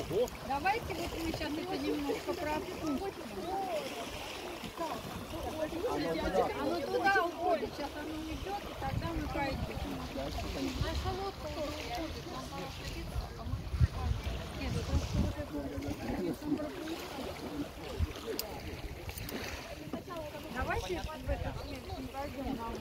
Ого. Давайте вот мы сейчас это немножко проопустим. Оно туда уходит, сейчас оно уйдет, и тогда мы пойдем. Наша лодка уходит. Нет, просто вот это Давайте в этот пойдем на воду.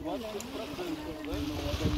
20% да,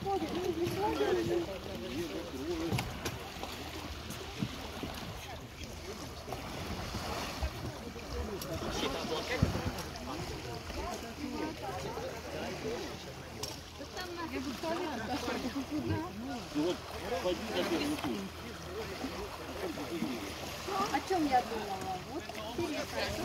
О чем я думала? Вот интересно.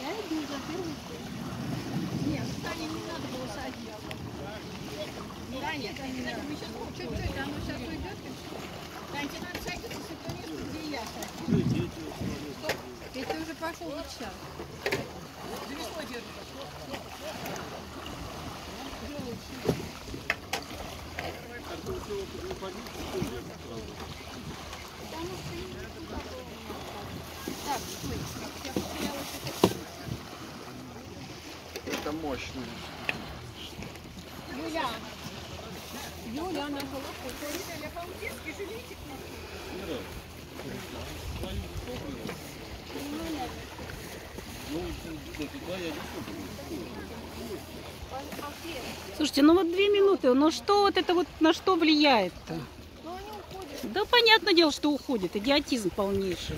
Я иду за первый. Нет, Таня не надо было садиться. Да, нет, не надо. Мы сейчас чуть-чуть, оно сейчас уйдет и все. Тань, тебе надо садиться с этого места, где я садилась. Стоп, Петя уже пошел вот сейчас. Так, стой, я потеряла что-то. Это мощно. Юля. Юля, по-английски живите. Слушайте, ну вот две минуты, ну что вот это вот на что влияет-то? Но они уходят. Да понятное дело, что уходит, идиотизм полнейший.